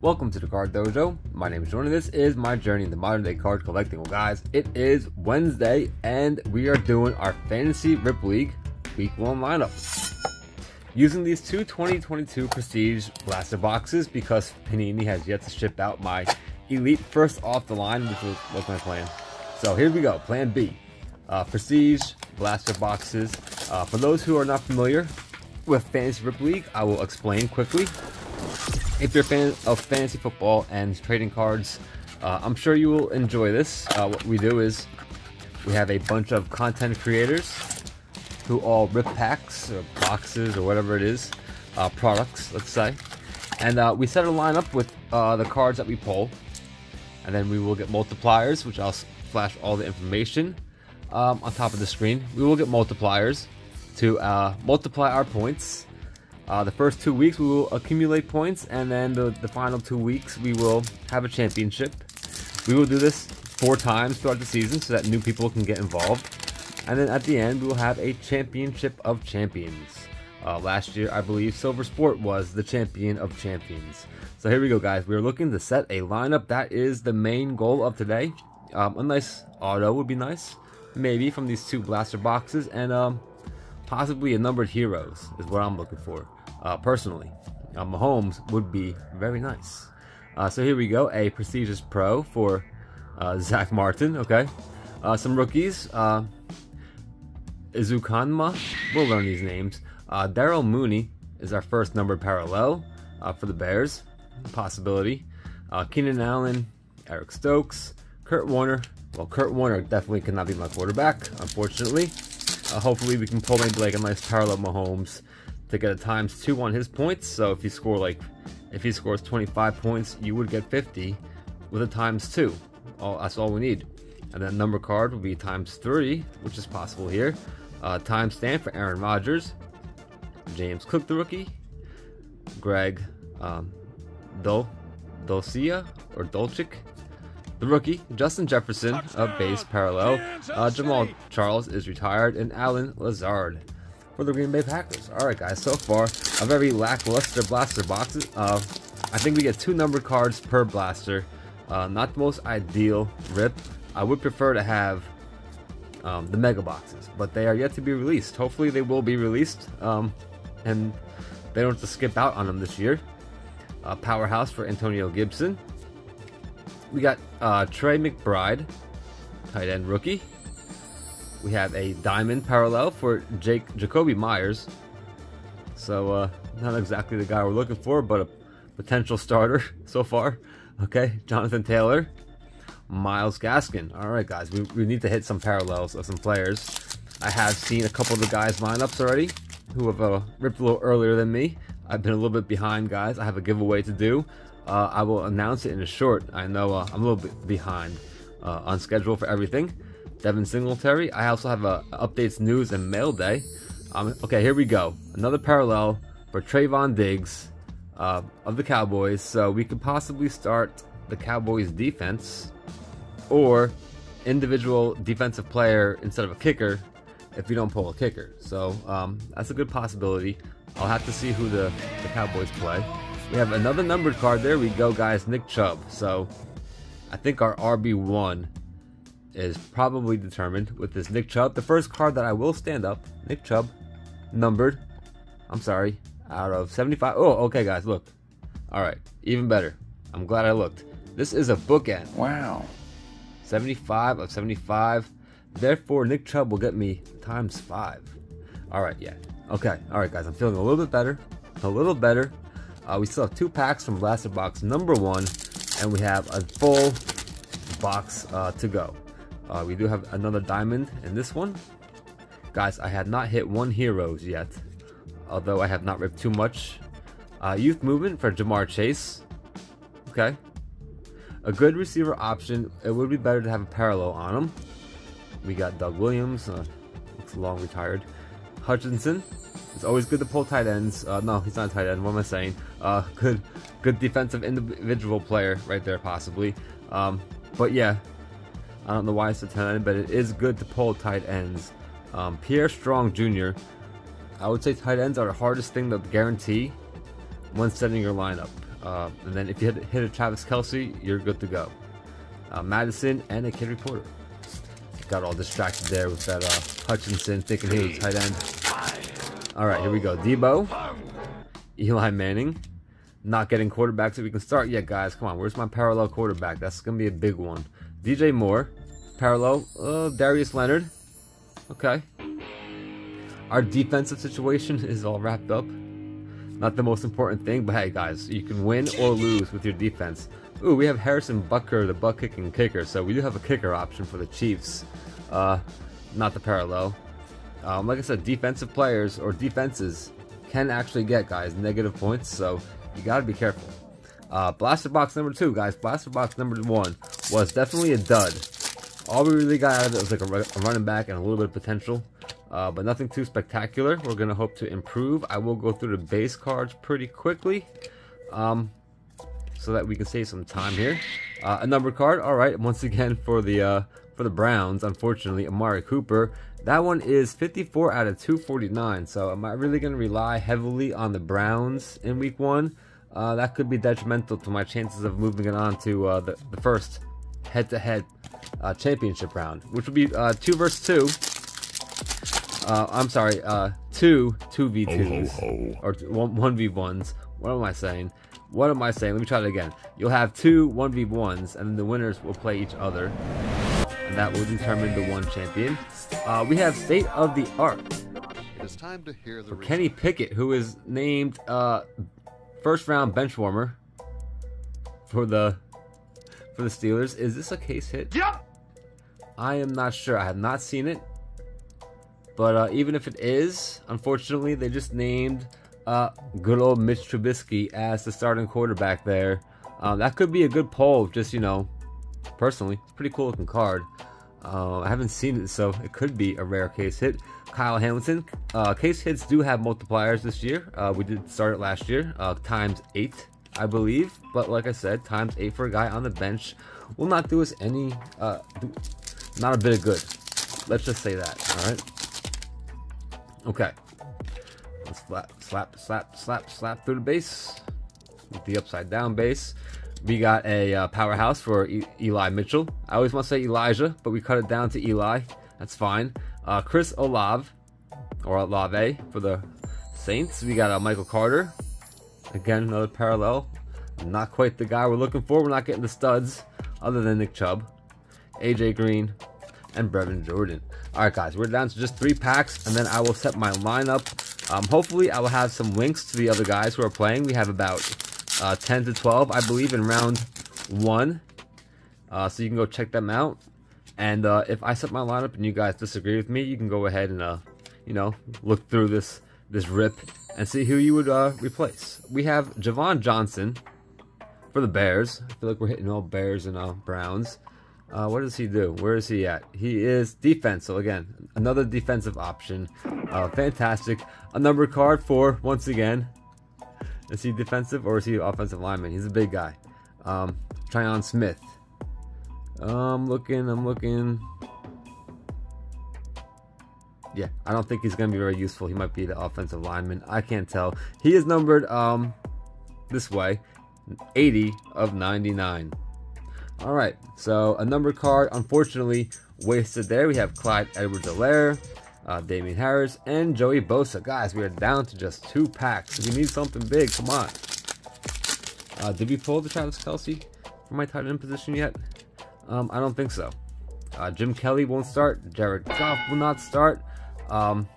Welcome to the Card Dojo. My name is Jordan. This is my journey into modern day card collecting. Well, guys, it is Wednesday and we are doing our Fantasy Rip League Week 1 lineup. Using these two 2022 Prestige Blaster boxes because Panini has yet to ship out my Elite first off the line, which was, was my plan. So here we go, Plan B. Uh, Prestige Blaster boxes. Uh, for those who are not familiar with Fantasy Rip League, I will explain quickly. If you're a fan of fantasy football and trading cards, uh, I'm sure you will enjoy this. Uh, what we do is we have a bunch of content creators who all rip packs or boxes or whatever it is, uh, products, let's say. And uh, we set a lineup with uh, the cards that we pull. And then we will get multipliers, which I'll flash all the information um, on top of the screen. We will get multipliers to uh, multiply our points uh, the first two weeks we will accumulate points, and then the, the final two weeks we will have a championship. We will do this four times throughout the season so that new people can get involved. And then at the end, we will have a championship of champions. Uh, last year, I believe SLVRSport was the champion of champions. So here we go, guys. We're looking to set a lineup. That is the main goal of today. Um, a nice auto would be nice, maybe from these two blaster boxes, and um, possibly a numbered heroes is what I'm looking for uh, personally. Uh, Mahomes would be very nice. Uh, so here we go, a prestigious pro for uh, Zach Martin. Okay, uh, some rookies. Uh, Izukanma, we'll learn these names. Uh, Darnell Mooney is our first numbered parallel uh, for the Bears. Possibility. Keenan Allen, Eric Stokes, Kurt Warner. Well, Kurt Warner definitely cannot be my quarterback, unfortunately. Hopefully, we can pull maybe like a nice parallel Mahomes to get a times two on his points. So if you score like, if he scores 25 points, you would get 50 with a times two. All, that's all we need. And then number card would be times three, which is possible here. Uh, time stamp for Aaron Rodgers, James Cook, the rookie, Greg um, Dol Dulcia or Dolchik, the rookie, Justin Jefferson of base parallel, uh, Jamaal Charles is retired, and Allen Lazard for the Green Bay Packers. All right, guys, so far, a very lackluster blaster boxes. Uh, I think we get two numbered cards per blaster. Uh, not the most ideal rip. I would prefer to have um, the mega boxes, but they are yet to be released. Hopefully, they will be released, um, and they don't have to skip out on them this year. Uh, powerhouse for Antonio Gibson. We got uh, Trey McBride, tight end rookie. We have a diamond parallel for Jake Jakobi Meyers. So, uh, not exactly the guy we're looking for, but a potential starter so far. Okay, Jonathan Taylor, Myles Gaskin. All right, guys, we, we need to hit some parallels of some players. I have seen a couple of the guys' lineups already who have uh, ripped a little earlier than me. I've been a little bit behind, guys. I have a giveaway to do. Uh, I will announce it in a short. I know uh, I'm a little bit behind uh, on schedule for everything. Devin Singletary. I also have a updates news and mail day. Um, okay, here we go. Another parallel for Trevon Diggs uh, of the Cowboys. So we could possibly start the Cowboys defense or individual defensive player instead of a kicker if you don't pull a kicker. So um, that's a good possibility. I'll have to see who the, the Cowboys play. We have another numbered card. There we go, guys. Nick Chubb. So I think our RB1 is probably determined with this Nick Chubb. The first card that I will stand up, Nick Chubb, numbered. I'm sorry, out of 75. Oh, okay, guys, look. All right, even better. I'm glad I looked. This is a bookend. Wow. 75 of 75. Therefore, Nick Chubb will get me times five. All right, yeah. Okay, all right, guys. I'm feeling a little bit better. A little better. Uh, we still have two packs from Blaster Box number one, and we have a full box uh, to go. Uh, we do have another diamond in this one. Guys, I had not hit one heroes yet, although I have not ripped too much. Uh, youth movement for Ja'Marr Chase. Okay. A good receiver option. It would be better to have a parallel on him. We got Doug Williams. Uh, looks long retired. Hutchinson. It's always good to pull tight ends. Uh, no, he's not a tight end. What am I saying? Uh, good, good defensive individual player right there, possibly. Um, but yeah, I don't know why it's a 10 but it is good to pull tight ends. Um, Pierre Strong Jr. I would say tight ends are the hardest thing to guarantee when setting your lineup. Uh, and then if you hit, hit a Travis Kelce, you're good to go. Uh, Mattison and a Kid Reporter. Got all distracted there with that uh, Hutchinson thinking he was tight end. All right, here we go. Deebo, Eli Manning, not getting quarterbacks that we can start yet, guys. Come on, where's my parallel quarterback? That's gonna be a big one. DJ Moore, parallel. Uh, Darius Leonard. Okay. Our defensive situation is all wrapped up. Not the most important thing, but hey, guys, you can win or lose with your defense. Ooh, we have Harrison Butker, the butt kicking kicker, so we do have a kicker option for the Chiefs. Uh, not the parallel. Um, like I said, defensive players or defenses can actually get guys negative points, so you gotta be careful. Uh, Blaster Box number two, guys. Blaster Box number one was definitely a dud. All we really got out of it was like a, a running back and a little bit of potential, uh, but nothing too spectacular. We're gonna hope to improve. I will go through the base cards pretty quickly, um, so that we can save some time here. Uh, a number card, all right. Once again for the uh, for the Browns, unfortunately, Amari Cooper. That one is 54 out of 249. So am I really going to rely heavily on the Browns in Week One? Uh, that could be detrimental to my chances of moving it on to uh, the, the first head-to-head uh, championship round, which would be uh, two versus two. Uh, I'm sorry, uh, two two v twos or one one v ones. What am I saying? What am I saying? Let me try it again. You'll have two one v ones, and then the winners will play each other, and that will determine the one champion. Uh, we have state of the art. It is time to hear the for Kenny Pickett, who is named uh, first round bench warmer for the for the Steelers. Is this a case hit? Yep. I am not sure. I have not seen it. But uh, even if it is, unfortunately, they just named uh, good old Mitch Trubisky as the starting quarterback there. Uh, that could be a good poll, just, you know, personally. It's pretty cool looking card. Uh, I haven't seen it, so it could be a rare case hit. Kyle Hamilton. Uh, case hits do have multipliers this year. Uh, we did start it last year, uh, times eight, I believe. But like I said, times eight for a guy on the bench will not do us any, uh, not a bit of good. Let's just say that. All right. Okay. Let's slap, slap, slap, slap, slap through the base with the upside down base. We got a uh, powerhouse for e Eli Mitchell. I always want to say Elijah, but we cut it down to Eli. That's fine. Uh, Chris Olave, or Olave for the Saints. We got uh, Michael Carter. Again, another parallel. Not quite the guy we're looking for. We're not getting the studs other than Nick Chubb, AJ Green, and Brevin Jordan. All right, guys, we're down to just three packs, and then I will set my lineup. Um, hopefully, I will have some links to the other guys who are playing. We have about uh, 10 to 12, I believe, in round one. Uh, so you can go check them out. And uh, if I set my lineup and you guys disagree with me, you can go ahead and, uh, you know, look through this this rip and see who you would uh, replace. We have Javon Johnson for the Bears. I feel like we're hitting all Bears and uh, Browns. Uh, what does he do? Where is he at? He is defense. So again, another defensive option. Uh, fantastic. A number card for once again. Is he defensive or is he offensive lineman? He's a big guy. Um, Tyron Smith. I'm looking. I'm looking. Yeah, I don't think he's going to be very useful. He might be the offensive lineman. I can't tell. He is numbered um this way, 80 of 99. All right, so a number card, unfortunately, wasted there. We have Clyde Edwards-Helaire, uh, Damien Harris, and Joey Bosa. Guys, we are down to just two packs. You need something big, come on. Uh, did we pull the Travis Kelce for my tight end position yet? Um, I don't think so. Uh, Jim Kelly won't start. Jared Goff will not start. Um,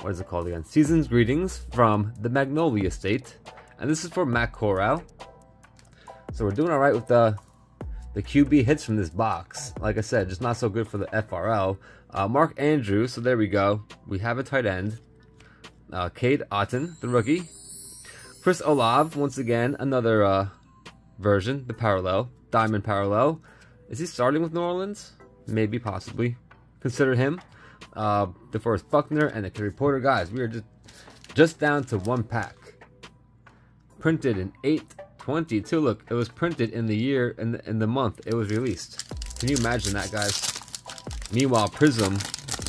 what is it called again? Season's greetings from the Magnolia State. And this is for Matt Corral. So we're doing all right with the the QB hits from this box. Like I said, just not so good for the FRL. Uh, Mark Andrews, so there we go. We have a tight end. Uh, Cade Otton, the rookie. Chris Olave, once again, another uh, version, the parallel, diamond parallel. Is he starting with New Orleans? Maybe, possibly. Consider him. Uh, DeForest Buckner and the Reporter. Guys, we are just, just down to one pack. Printed in 822. Look, it was printed in the year, in the, in the month it was released. Can you imagine that, guys? Meanwhile, Prism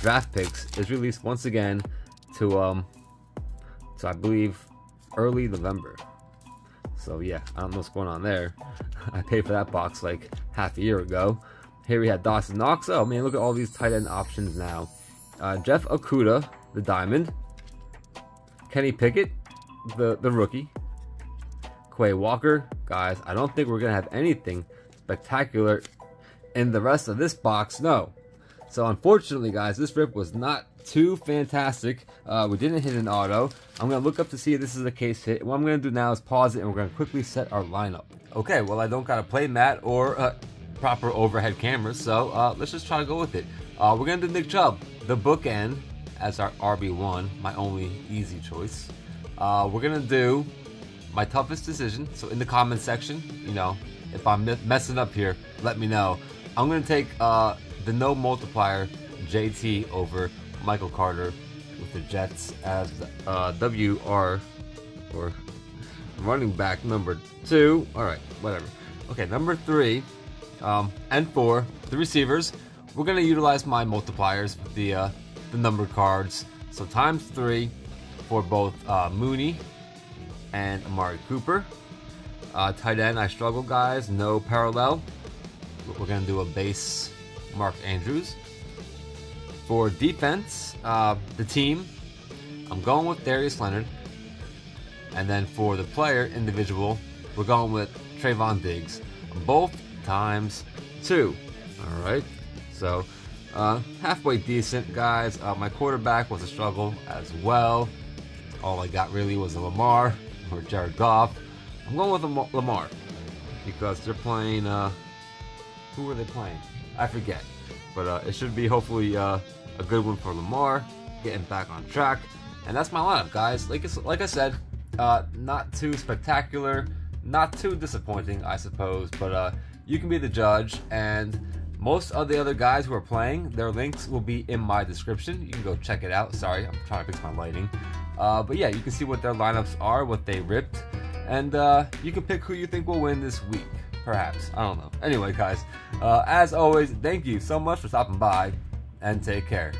Draft Picks is released once again to, um, to I believe, early November. So yeah, I don't know what's going on there. I paid for that box like half a year ago. Here we had Dawson Knox. Oh man, look at all these tight end options now. Uh, Jeff Okudah, the diamond. Kenny Pickett, the, the rookie. Quay Walker. Guys, I don't think we're going to have anything spectacular in the rest of this box. No. So unfortunately, guys, this rip was not too fantastic. Uh, we didn't hit an auto. I'm going to look up to see if this is a case hit. What I'm going to do now is pause it and we're going to quickly set our lineup. Okay, well, I don't got a play mat or uh, proper overhead cameras, so uh, let's just try to go with it. Uh, we're going to do Nick Chubb, the bookend, as our RB1, my only easy choice. Uh, we're to do my toughest decision. So in the comment section, you know, if I'm messing up here, let me know. I'm to take uh, the no multiplier JT over Michael Carter with the Jets as uh, WR or running back number two. All right, whatever. Okay, number three um, and four, the receivers. We're gonna utilize my multipliers with the uh, the number cards. So times three for both uh, Mooney and Amari Cooper. Uh, tight end, I struggle, guys. No parallel. We're gonna do a base Mark Andrews. For defense, uh, the team, I'm going with Darius Leonard. And then for the player, individual, we're going with Trevon Diggs. Both times two. All right. So uh, halfway decent, guys. Uh, my quarterback was a struggle as well. All I got really was a Lamar or Jared Goff. I'm going with Lamar because they're playing. Uh, who are they playing? I forget. But uh, it should be hopefully uh, a good one for Lamar, getting back on track. And that's my lineup, guys. Like, like I said, uh, not too spectacular, not too disappointing, I suppose. But you can be the judge. And most of the other guys who are playing, their links will be in my description. You can go check it out. Sorry, I'm trying to fix my lighting. Uh, but yeah, you can see what their lineups are, what they ripped, and uh, you can pick who you think will win this week. Perhaps. I don't know. Anyway, guys, uh, as always, thank you so much for stopping by, and take care.